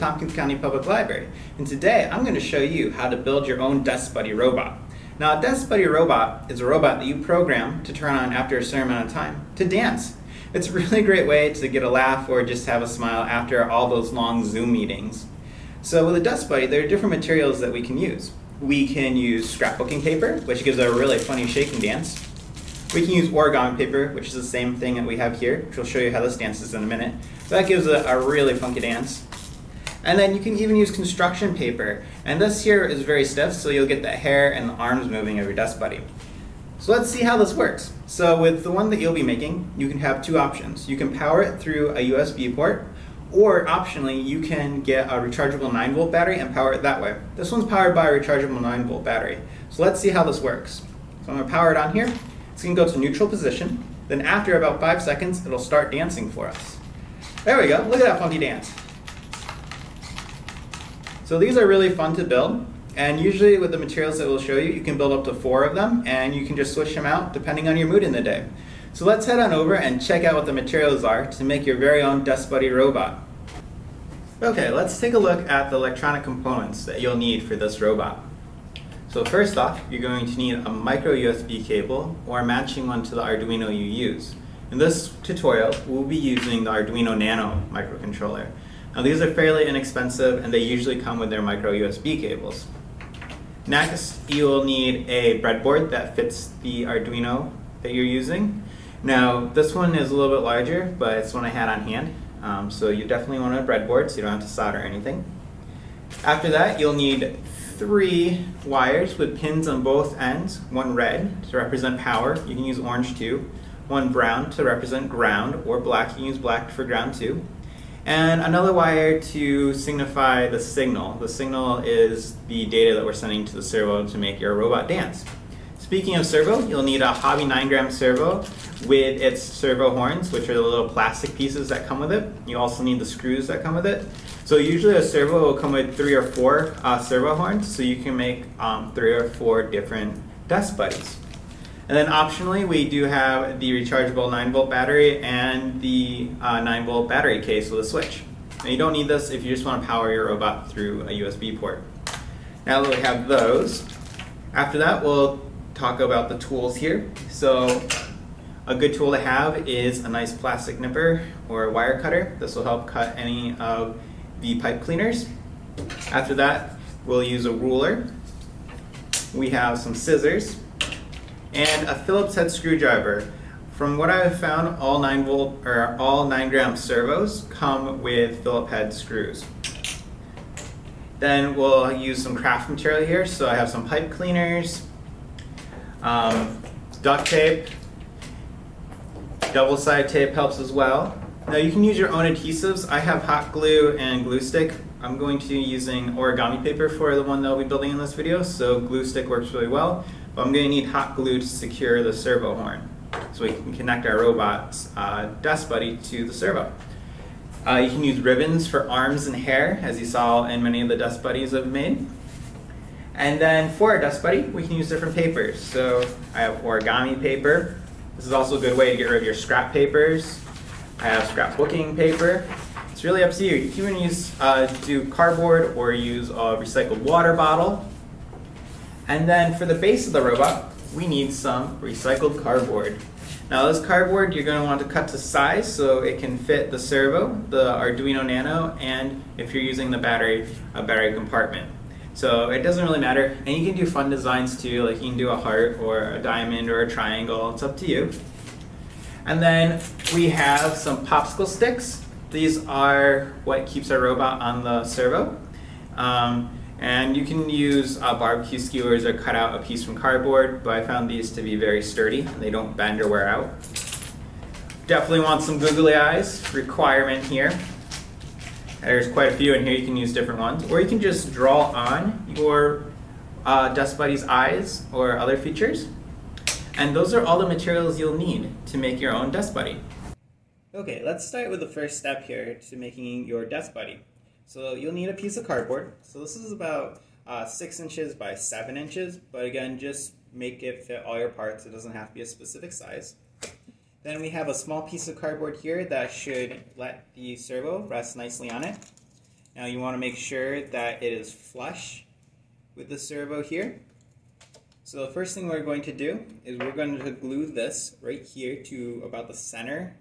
Tompkins County Public Library. And today I'm going to show you how to build your own Desk Buddy robot. Now, a Desk Buddy robot is a robot that you program to turn on after a certain amount of time to dance. It's a really great way to get a laugh or just have a smile after all those long Zoom meetings. So with a Desk Buddy, there are different materials that we can use. We can use scrapbooking paper, which gives a really funny shaking dance. We can use origami paper, which is the same thing that we have here, which we'll show you how this dances in a minute. That gives a, a really funky dance. And then you can even use construction paper. And this here is very stiff, so you'll get the hair and the arms moving of your Desk Buddy. So let's see how this works. So with the one that you'll be making, you can have two options. You can power it through a USB port, or optionally, you can get a rechargeable 9 volt battery and power it that way. This one's powered by a rechargeable 9 volt battery. So let's see how this works. So I'm gonna power it on here. It's gonna go to neutral position. Then after about five seconds, it'll start dancing for us. There we go, look at that funky dance. So these are really fun to build. And usually with the materials that we'll show you, you can build up to four of them and you can just switch them out depending on your mood in the day. So let's head on over and check out what the materials are to make your very own Desk Buddy robot. Okay, let's take a look at the electronic components that you'll need for this robot. So first off, you're going to need a micro USB cable or matching one to the Arduino you use. In this tutorial, we'll be using the Arduino Nano microcontroller. Now these are fairly inexpensive and they usually come with their micro USB cables. Next, you'll need a breadboard that fits the Arduino that you're using. Now, this one is a little bit larger, but it's one I had on hand. Um, so you definitely want a breadboard so you don't have to solder anything. After that, you'll need three wires with pins on both ends, one red to represent power, you can use orange too, one brown to represent ground, or black, you can use black for ground too, and another wire to signify the signal. The signal is the data that we're sending to the servo to make your robot dance. Speaking of servo, you'll need a Hobby 9 gram servo with its servo horns, which are the little plastic pieces that come with it. You also need the screws that come with it. So usually a servo will come with three or four uh, servo horns, so you can make um, three or four different Desk Buddies. And then optionally, we do have the rechargeable 9 volt battery and the uh, 9 volt battery case with a switch. Now you don't need this if you just want to power your robot through a USB port. Now that we have those, after that we'll talk about the tools here. So a good tool to have is a nice plastic nipper or a wire cutter. This will help cut any of the pipe cleaners. After that, we'll use a ruler. We have some scissors and a Phillips head screwdriver. From what I've found, all 9 volt or all 9 gram servos come with Phillips head screws. Then we'll use some craft material here. So I have some pipe cleaners, um, duct tape, double side tape helps as well. Now you can use your own adhesives. I have hot glue and glue stick. I'm going to be using origami paper for the one that I'll be building in this video, so glue stick works really well. But I'm going to need hot glue to secure the servo horn so we can connect our robot's uh, Desk Buddy to the servo. Uh, you can use ribbons for arms and hair, as you saw in many of the Desk Buddies I've made. And then for our Desk Buddy, we can use different papers. So I have origami paper. This is also a good way to get rid of your scrap papers. I have scrapbooking paper. It's really up to you. You can use uh, do cardboard or use a recycled water bottle. And then for the base of the robot, we need some recycled cardboard. Now this cardboard you're going to want to cut to size so it can fit the servo, the Arduino Nano, and if you're using the battery, a battery compartment. So it doesn't really matter. And you can do fun designs too, like you can do a heart or a diamond or a triangle, it's up to you. And then we have some popsicle sticks. These are what keeps our robot on the servo. Um, and you can use uh, barbecue skewers or cut out a piece from cardboard, but I found these to be very sturdy. and They don't bend or wear out. Definitely want some googly eyes, requirement here. There's quite a few in here, you can use different ones. Or you can just draw on your uh, Desk Buddy's eyes or other features. And those are all the materials you'll need to make your own Desk Buddy. Okay, let's start with the first step here to making your Desk Buddy. So you'll need a piece of cardboard. So this is about uh, six inches by seven inches, but again, just make it fit all your parts. It doesn't have to be a specific size. Then we have a small piece of cardboard here that should let the servo rest nicely on it. Now you want to make sure that it is flush with the servo here. So the first thing we're going to do is we're going to glue this right here to about the center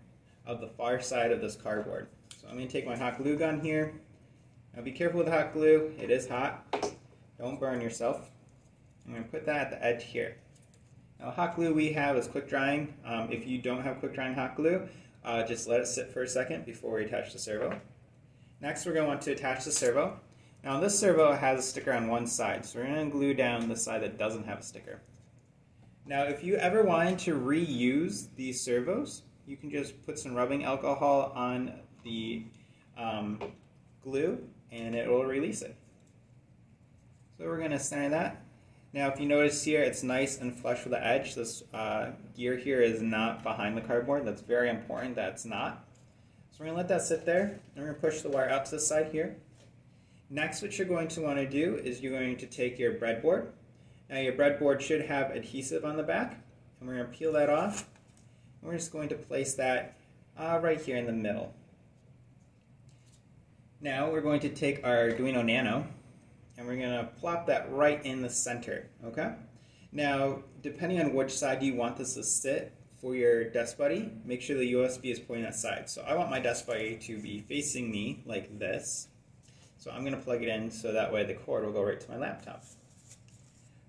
of the far side of this cardboard. So I'm going to take my hot glue gun here. Now be careful with hot glue, it is hot. Don't burn yourself. I'm going to put that at the edge here. Now hot glue we have is quick drying. Um, if you don't have quick drying hot glue, uh, just let it sit for a second before we attach the servo. Next we're going to want to attach the servo. Now this servo has a sticker on one side, so we're going to glue down the side that doesn't have a sticker. Now if you ever wanted to reuse these servos, you can just put some rubbing alcohol on the um, glue and it will release it. So we're going to center that. Now if you notice here, it's nice and flush with the edge. This uh, gear here is not behind the cardboard. That's very important That's not. So we're going to let that sit there, and we're going to push the wire out to the side here. Next, what you're going to want to do is you're going to take your breadboard. Now your breadboard should have adhesive on the back, and we're going to peel that off. And we're just going to place that uh, right here in the middle. Now we're going to take our Arduino Nano, and we're going to plop that right in the center, okay? Now, depending on which side you want this to sit for your desk buddy, make sure the USB is pointing that side. So I want my desk buddy to be facing me like this. So I'm going to plug it in so that way the cord will go right to my laptop.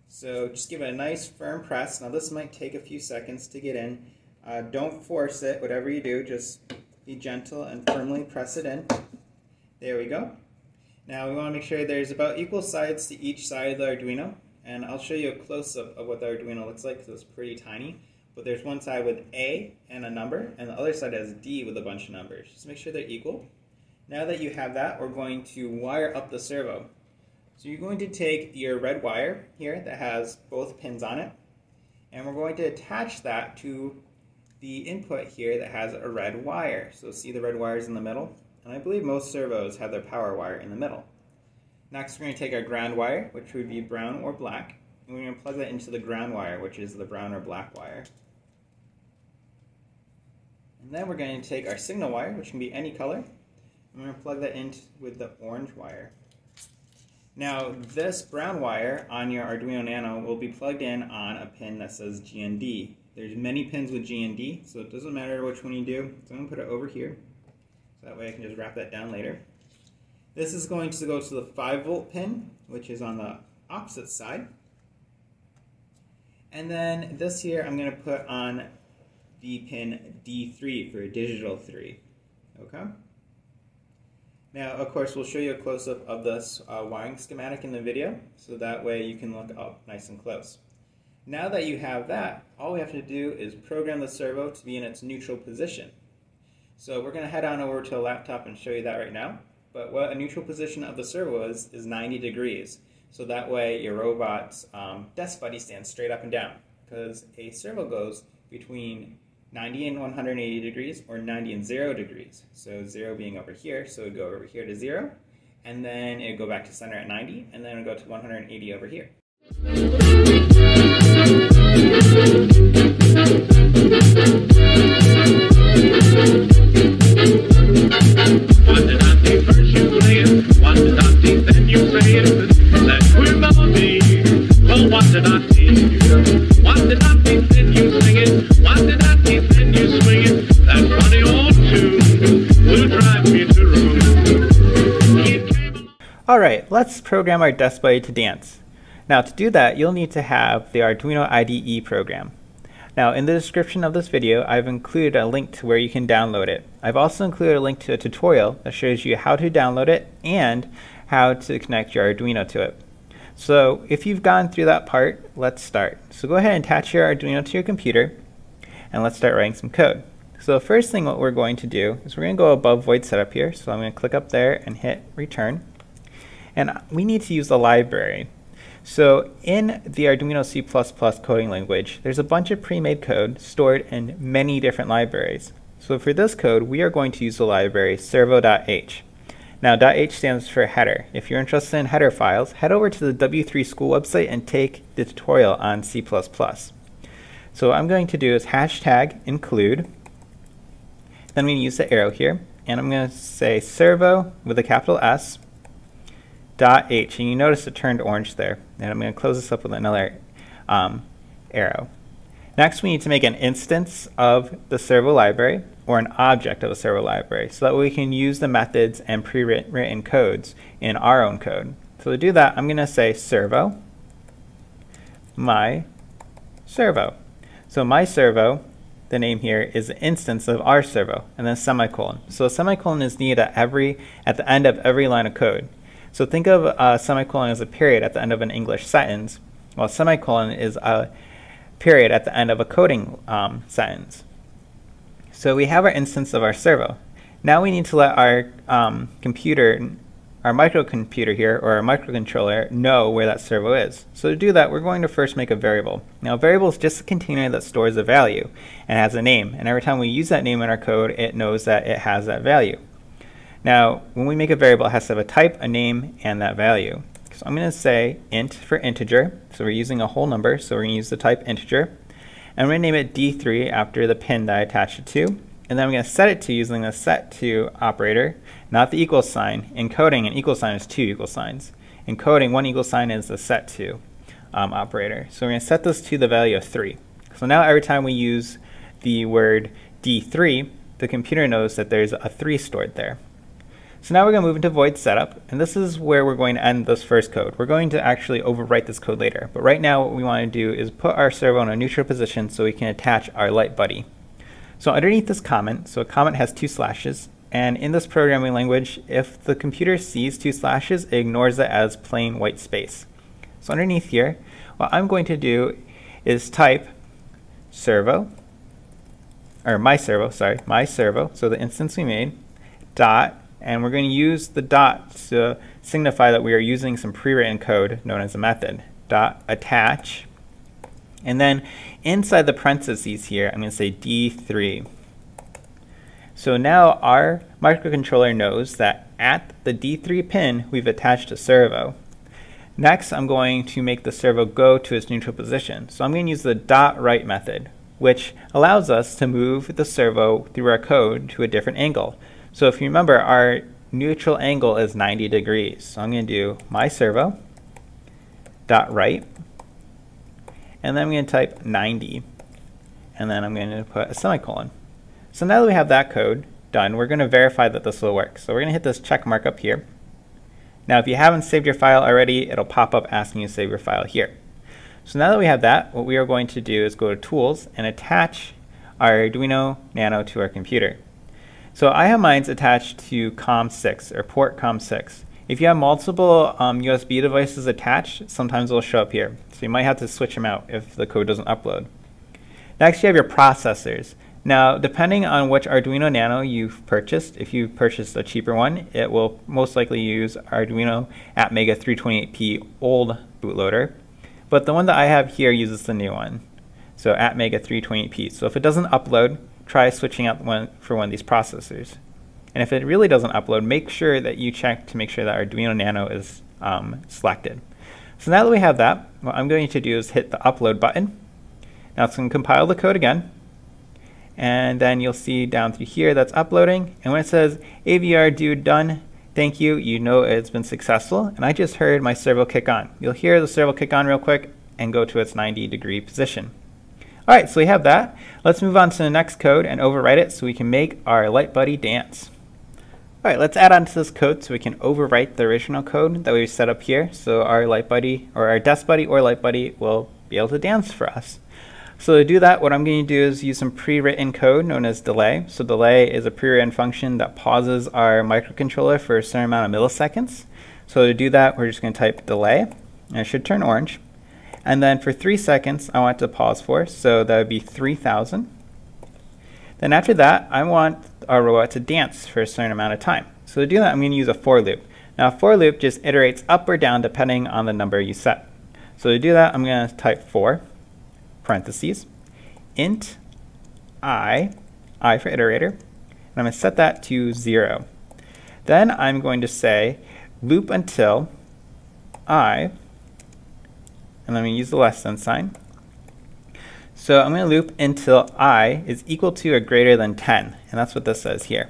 So just give it a nice firm press. Now this might take a few seconds to get in. Uh, don't force it, whatever you do, just be gentle and firmly press it in. There we go. Now we want to make sure there's about equal sides to each side of the Arduino. And I'll show you a close-up of what the Arduino looks like because it's pretty tiny. But there's one side with A and a number, and the other side has D with a bunch of numbers. Just make sure they're equal. Now that you have that, we're going to wire up the servo. So you're going to take your red wire here that has both pins on it, and we're going to attach that to the input here that has a red wire. So see the red wires in the middle? And I believe most servos have their power wire in the middle. Next, we're going to take our ground wire, which would be brown or black, and we're going to plug that into the ground wire, which is the brown or black wire. And then we're going to take our signal wire, which can be any color, and we're going to plug that in with the orange wire. Now, this brown wire on your Arduino Nano will be plugged in on a pin that says GND. There's many pins with GND, so it doesn't matter which one you do. So I'm going to put it over here. So that way I can just wrap that down later. This is going to go to the 5 volt pin, which is on the opposite side. And then this here I'm going to put on the pin D3 for digital 3. Okay? Now, of course, we'll show you a close-up of this uh, wiring schematic in the video, so that way you can look up nice and close. Now that you have that, all we have to do is program the servo to be in its neutral position. So we're going to head on over to a laptop and show you that right now. But what a neutral position of the servo is, is 90 degrees. So that way your robot's um, desk buddy stands straight up and down. Because a servo goes between 90 and 180 degrees, or 90 and 0 degrees. So 0 being over here, so it would go over here to 0, and then it would go back to center at 90, and then it would go to 180 over here. Alright, let's program our buddy to dance. Now to do that, you'll need to have the Arduino IDE program. Now in the description of this video, I've included a link to where you can download it. I've also included a link to a tutorial that shows you how to download it and how to connect your Arduino to it. So if you've gone through that part, let's start. So go ahead and attach your Arduino to your computer and let's start writing some code. So the first thing what we're going to do is we're going to go above void setup here. So I'm going to click up there and hit return. And we need to use the library. So in the Arduino C++ coding language, there's a bunch of pre-made code stored in many different libraries. So for this code, we are going to use the library servo.h. Now .h stands for header. If you're interested in header files, head over to the W3 School website and take the tutorial on C++. So what I'm going to do is hashtag include Then we use the arrow here, and I'm going to say servo with a capital S dot H, and you notice it turned orange there. And I'm going to close this up with another um, arrow. Next, we need to make an instance of the servo library or an object of the servo library so that we can use the methods and pre-written codes in our own code. So to do that, I'm going to say servo my servo. So my servo, the name here, is an instance of our servo, and then semicolon. So a semicolon is needed at every at the end of every line of code. So think of a semicolon as a period at the end of an English sentence, while semicolon is a period at the end of a coding um, sentence. So we have our instance of our servo. Now we need to let our um, computer, our microcomputer here, or our microcontroller, know where that servo is. So to do that, we're going to first make a variable. Now a variable is just a container that stores a value and has a name. And every time we use that name in our code, it knows that it has that value. Now, when we make a variable, it has to have a type, a name, and that value. So I'm going to say int for integer. So we're using a whole number, so we're going to use the type integer. And I'm going to name it D3 after the pin that I attached it to. And then I'm going to set it to using the set to operator, not the equal sign. In coding, an equal sign is two equal signs. In coding, one equal sign is the set to um, operator. So we're going to set this to the value of 3. So now every time we use the word D3, the computer knows that there's a 3 stored there. So now we're going to move into void setup, and this is where we're going to end this first code. We're going to actually overwrite this code later, but right now what we want to do is put our servo in a neutral position so we can attach our light buddy. So underneath this comment, so a comment has two slashes, and in this programming language, if the computer sees two slashes, it ignores it as plain white space. So underneath here, what I'm going to do is type servo, or my servo, sorry, my servo, so the instance we made, dot and we're going to use the dot to signify that we are using some pre-written code known as a method. Dot attach. And then inside the parentheses here, I'm going to say D3. So now our microcontroller knows that at the D3 pin, we've attached a servo. Next, I'm going to make the servo go to its neutral position. So I'm going to use the dot write method, which allows us to move the servo through our code to a different angle. So if you remember, our neutral angle is 90 degrees. So I'm going to do my servo dot write, and then I'm going to type 90, and then I'm going to put a semicolon. So now that we have that code done, we're going to verify that this will work. So we're going to hit this check mark up here. Now if you haven't saved your file already, it'll pop up asking you to save your file here. So now that we have that, what we are going to do is go to Tools and attach our Arduino Nano to our computer. So I have mine attached to COM6 or port COM6. If you have multiple um, USB devices attached, sometimes it'll show up here. So you might have to switch them out if the code doesn't upload. Next, you have your processors. Now, depending on which Arduino Nano you've purchased, if you purchased a cheaper one, it will most likely use Arduino Atmega 328P old bootloader. But the one that I have here uses the new one, so Atmega 328P. So if it doesn't upload, try switching out one for one of these processors. And if it really doesn't upload, make sure that you check to make sure that Arduino Nano is um, selected. So now that we have that, what I'm going to do is hit the upload button. Now it's going to compile the code again. And then you'll see down through here that's uploading. And when it says avrdude done, thank you, you know it's been successful. And I just heard my servo kick on. You'll hear the servo kick on real quick and go to its 90 degree position. All right, so we have that. Let's move on to the next code and overwrite it so we can make our Light Buddy dance. All right, let's add on to this code so we can overwrite the original code that we set up here. So our Light Buddy, or our Desk Buddy or Light Buddy will be able to dance for us. So to do that, what I'm going to do is use some pre-written code known as delay. So delay is a pre-written function that pauses our microcontroller for a certain amount of milliseconds. So to do that, we're just going to type delay, and it should turn orange. And then for three seconds, I want to pause for, so that would be 3,000. Then after that, I want our robot to dance for a certain amount of time. So to do that, I'm going to use a for loop. Now a for loop just iterates up or down depending on the number you set. So to do that, I'm going to type for, parentheses, int i, i for iterator, and I'm going to set that to 0. Then I'm going to say loop until i and let me use the less than sign. So I'm going to loop until i is equal to or greater than 10, and that's what this says here.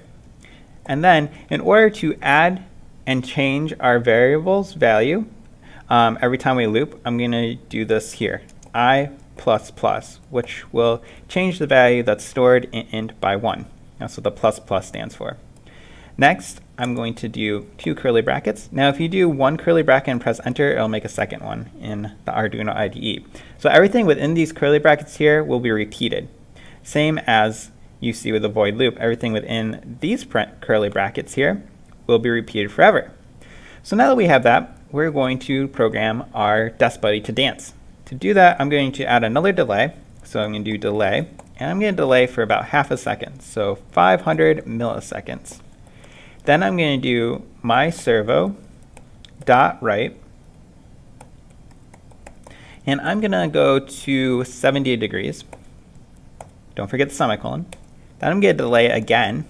And then in order to add and change our variables value, um, every time we loop, I'm going to do this here, i plus plus, which will change the value that's stored in int by 1. That's what the plus plus stands for. Next, I'm going to do two curly brackets. Now, if you do one curly bracket and press enter, it'll make a second one in the Arduino IDE. So everything within these curly brackets here will be repeated. Same as you see with the void loop, everything within these curly brackets here will be repeated forever. So now that we have that, we're going to program our Desk Buddy to dance. To do that, I'm going to add another delay. So I'm going to do delay, and I'm going to delay for about half a second, so 500 milliseconds. Then I'm going to do my servo dot write, and I'm going to go to 70 degrees. Don't forget the semicolon. Then I'm going to delay again.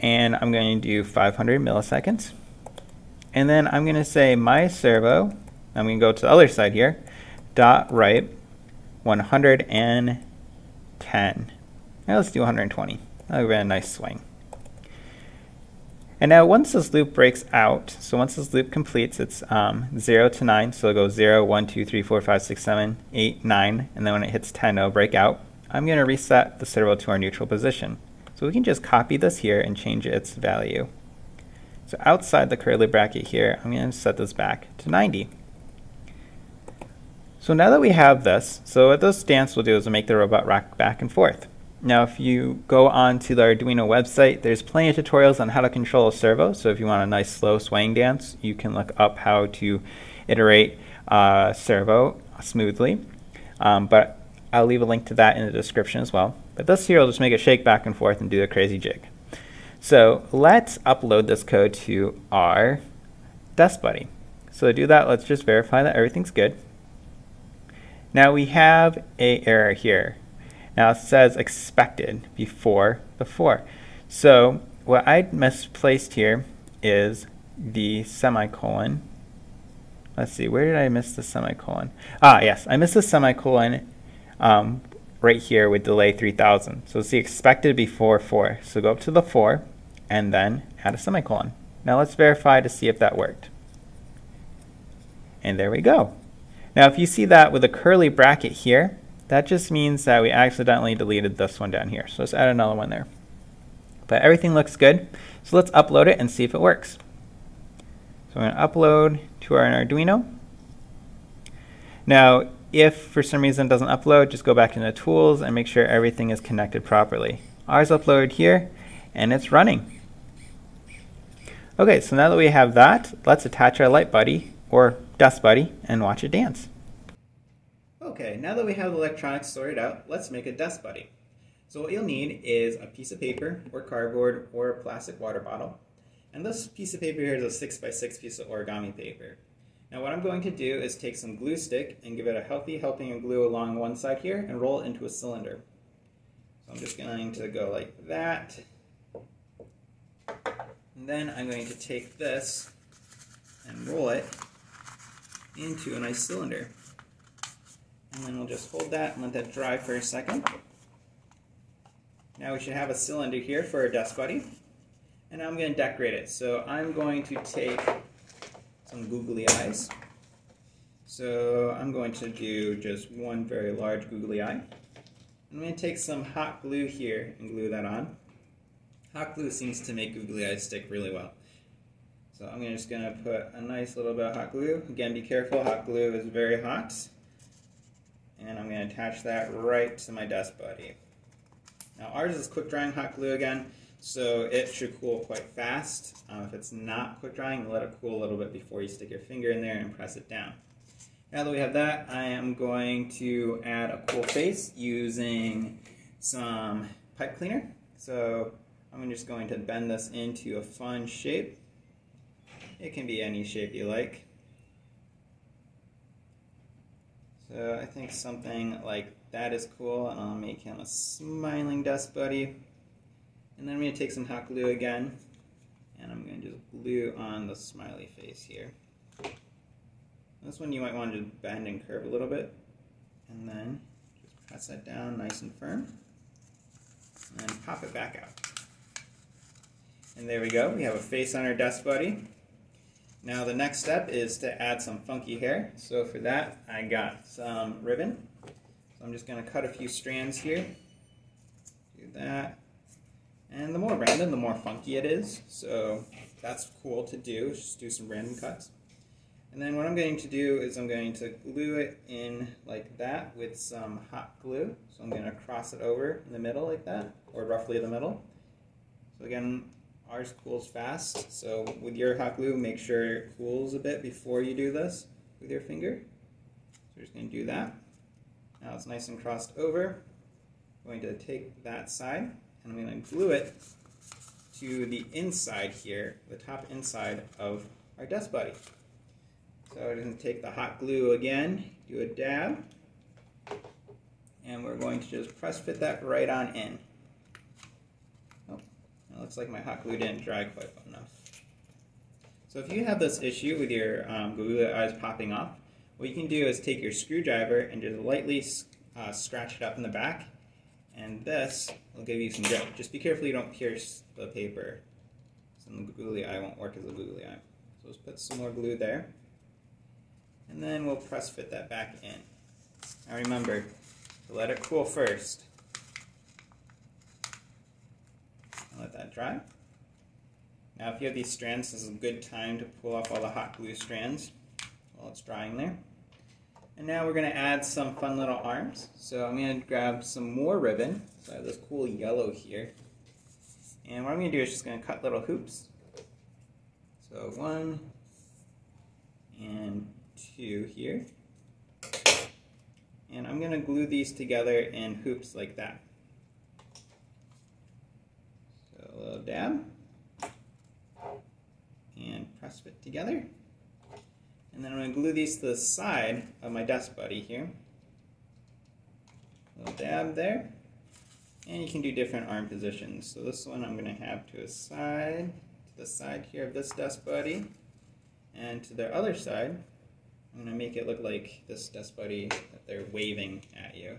And I'm going to do 500 milliseconds. And then I'm going to say my servo, I'm going to go to the other side here, dot write 110. Now let's do 120. That'll be a nice swing. And now once this loop breaks out, so once this loop completes, it's um, 0 to 9, so it'll go 0, 1, 2, 3, 4, 5, 6, 7, 8, 9, and then when it hits 10, it'll break out. I'm going to reset the servo to our neutral position. So we can just copy this here and change its value. So outside the curly bracket here, I'm going to set this back to 90. So now that we have this, so what this dance will do is make the robot rock back and forth. Now if you go on to the Arduino website, there's plenty of tutorials on how to control a servo. So if you want a nice slow swaying dance, you can look up how to iterate uh, servo smoothly. Um, but I'll leave a link to that in the description as well. But this here will just make it shake back and forth and do a crazy jig. So let's upload this code to our Desk Buddy. So to do that, let's just verify that everything's good. Now we have a error here. Now it says expected before the for. So what I misplaced here is the semicolon. Let's see, where did I miss the semicolon? Ah, yes, I missed the semicolon um, right here with delay 3000. So it's the expected before for. So go up to the for and then add a semicolon. Now let's verify to see if that worked. And there we go. Now if you see that with a curly bracket here, that just means that we accidentally deleted this one down here. So let's add another one there. But everything looks good. So let's upload it and see if it works. So I'm going to upload to our Arduino. Now if for some reason it doesn't upload, just go back into tools and make sure everything is connected properly. Ours uploaded here and it's running. Okay, so now that we have that, let's attach our light buddy or desk buddy and watch it dance. Okay, now that we have the electronics sorted out, let's make a desk buddy. So what you'll need is a piece of paper or cardboard or a plastic water bottle. And this piece of paper here is a 6x6 piece of origami paper. Now what I'm going to do is take some glue stick and give it a healthy helping of glue along one side here and roll it into a cylinder. So I'm just going to go like that. And then I'm going to take this and roll it into a nice cylinder. And then we'll just hold that and let that dry for a second. Now we should have a cylinder here for our desk buddy. And I'm going to decorate it. So I'm going to take some googly eyes. So I'm going to do just one very large googly eye. I'm going to take some hot glue here and glue that on. Hot glue seems to make googly eyes stick really well. So I'm just going to put a nice little bit of hot glue. Again, be careful, hot glue is very hot. And I'm going to attach that right to my desk buddy. Now ours is quick drying hot glue again. So it should cool quite fast. Um, if it's not quick drying, let it cool a little bit before you stick your finger in there and press it down. Now that we have that, I am going to add a cool face using some pipe cleaner. So I'm just going to bend this into a fun shape. It can be any shape you like. So I think something like that is cool, and I'll make him a smiling desk buddy. And then I'm going to take some hot glue again, and I'm going to just glue on the smiley face here. This one you might want to bend and curve a little bit, and then just press that down nice and firm, and pop it back out. And there we go, we have a face on our desk buddy. Now the next step is to add some funky hair. So for that, I got some ribbon. So I'm just gonna cut a few strands here. Do that. And the more random, the more funky it is. So that's cool to do, just do some random cuts. And then what I'm going to do is I'm going to glue it in like that with some hot glue. So I'm going to cross it over in the middle like that, or roughly the middle. So again, ours cools fast, so with your hot glue, make sure it cools a bit before you do this with your finger. So we're just going to do that. Now it's nice and crossed over. I'm going to take that side, and I'm going to glue it to the inside here, the top inside of our desk buddy. So we're going to take the hot glue again, do a dab, and we're going to just press fit that right on in. It looks like my hot glue didn't dry quite enough. So if you have this issue with your um, eyes popping off, what you can do is take your screwdriver and just lightly uh, scratch it up in the back, and this will give you some grip. Just be careful you don't pierce the paper. So the googly eye won't work as a googly eye. So let's put some more glue there and then we'll press fit that back in. Now remember, to let it cool first. Let that dry. Now if you have these strands, this is a good time to pull off all the hot glue strands while it's drying there. And now we're going to add some fun little arms. So I'm going to grab some more ribbon. So I have this cool yellow here. And what I'm going to do is just going to cut little hoops. So one and two here. And I'm going to glue these together in hoops like that. So a little dab. And press fit together. And then I'm going to glue these to the side of my desk buddy here. A little dab there. And you can do different arm positions. So this one I'm going to have to a side, to the side here of this desk buddy. And to the other side, I'm going to make it look like this desk buddy that they're waving at you.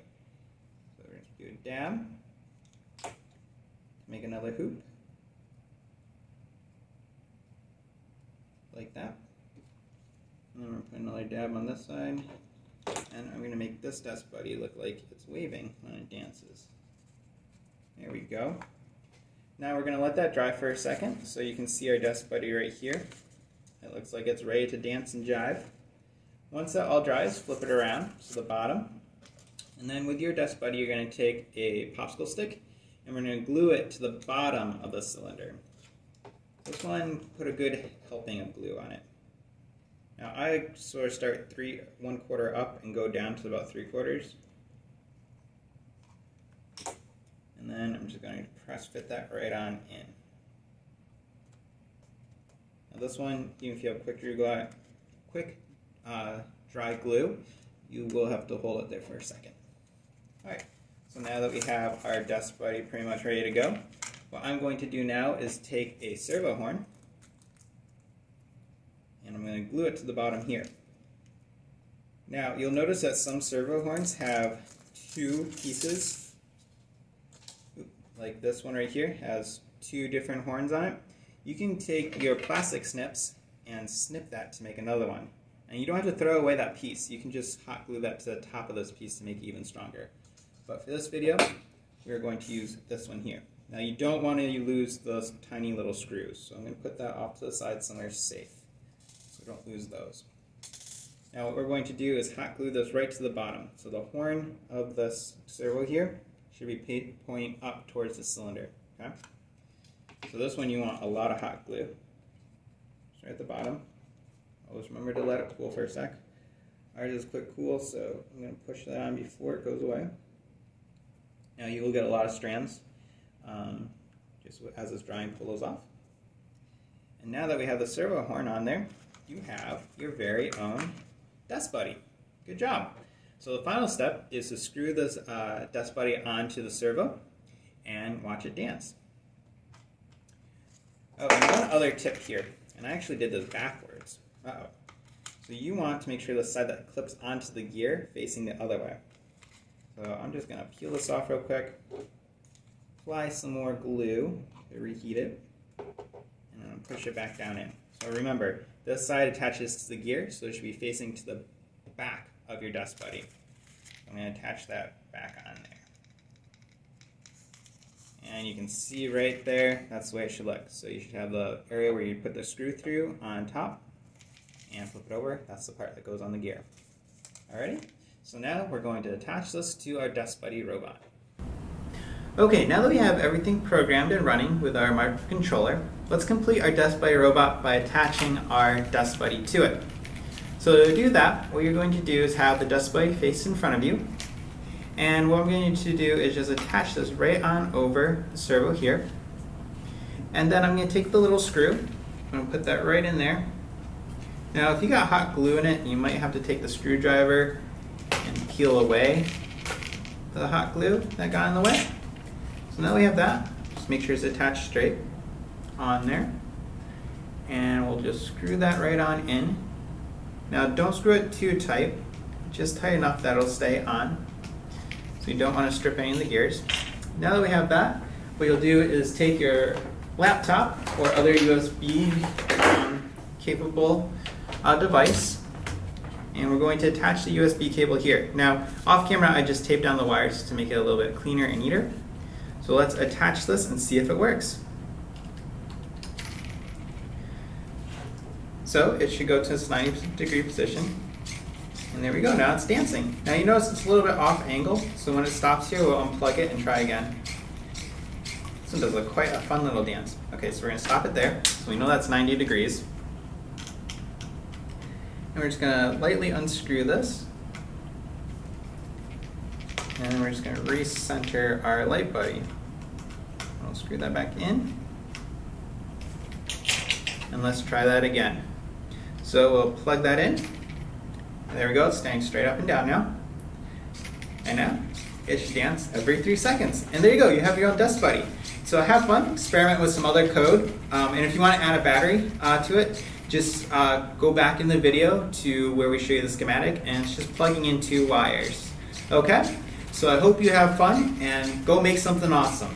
So we're going to do a dab make another hoop. Like that. And then we're put another dab on this side. And I'm going to make this desk buddy look like it's waving when it dances. There we go. Now we're going to let that dry for a second so you can see our desk buddy right here. It looks like it's ready to dance and jive. Once that all dries, flip it around to the bottom. And then with your desk buddy, you're going to take a popsicle stick and we're going to glue it to the bottom of the cylinder. This one, put a good helping of glue on it. Now I sort of start three, one quarter up and go down to about three quarters. And then I'm just going to press fit that right on in. Now this one, you have quick glue, quick uh, dry glue, you will have to hold it there for a second. Alright, so now that we have our desk buddy pretty much ready to go, what I'm going to do now is take a servo horn and I'm going to glue it to the bottom here. Now you'll notice that some servo horns have two pieces, like this one right here has two different horns on it. You can take your plastic snips and snip that to make another one. And you don't have to throw away that piece. You can just hot glue that to the top of this piece to make it even stronger. But for this video, we're going to use this one here. Now you don't want to lose those tiny little screws. So I'm going to put that off to the side somewhere safe. So we don't lose those. Now what we're going to do is hot glue this right to the bottom. So the horn of this servo here should be pointing up towards the cylinder. Okay? So this one you want a lot of hot glue. Just right at the bottom. Always remember to let it cool for a sec. Ours is quick cool, so I'm going to push that on before it goes away. Now you will get a lot of strands um, just as it's drying, pull those off. And now that we have the servo horn on there, you have your very own Desk buddy. Good job. So the final step is to screw this uh, desk buddy onto the servo and watch it dance. Oh, and one other tip here, and I actually did this backwards. Uh oh So you want to make sure the side that clips onto the gear facing the other way. So I'm just gonna peel this off real quick, apply some more glue to reheat it, and push it back down in. So remember, this side attaches to the gear, so it should be facing to the back of your desk buddy. I'm gonna attach that back on there. And you can see right there, that's the way it should look. So you should have the area where you put the screw through on top and flip it over. That's the part that goes on the gear. Alrighty, so now we're going to attach this to our Desk Buddy robot. Okay, now that we have everything programmed and running with our microcontroller, let's complete our Desk Buddy robot by attaching our Desk Buddy to it. So to do that, what you're going to do is have the Desk Buddy face in front of you, and what I'm going to do is just attach this right on over the servo here. And then I'm going to take the little screw, I'm going to put that right in there. Now if you got hot glue in it, you might have to take the screwdriver and peel away the hot glue that got in the way. So now we have that. Just make sure it's attached straight on there. And we'll just screw that right on in. Now don't screw it too tight, just tight enough that it'll stay on. So you don't want to strip any of the gears. Now that we have that, what you'll do is take your laptop or other USB um, capable uh, device and we're going to attach the USB cable here. Now off camera I just taped down the wires to make it a little bit cleaner and neater. So let's attach this and see if it works. So it should go to its 90 degree position and there we go, now it's dancing. Now you notice it's a little bit off angle, so when it stops here, we'll unplug it and try again. This one does a quite a fun little dance. Okay, so we're gonna stop it there. So we know that's 90 degrees. And we're just gonna lightly unscrew this. And we're just gonna recenter our light buddy. I'll screw that back in. And let's try that again. So we'll plug that in. There we go, it's staying straight up and down now. And now, it should dance every three seconds. And there you go, you have your own Desk Buddy. So have fun, experiment with some other code. Um, and if you want to add a battery uh, to it, just uh, go back in the video to where we show you the schematic and it's just plugging in two wires. Okay? So I hope you have fun and go make something awesome.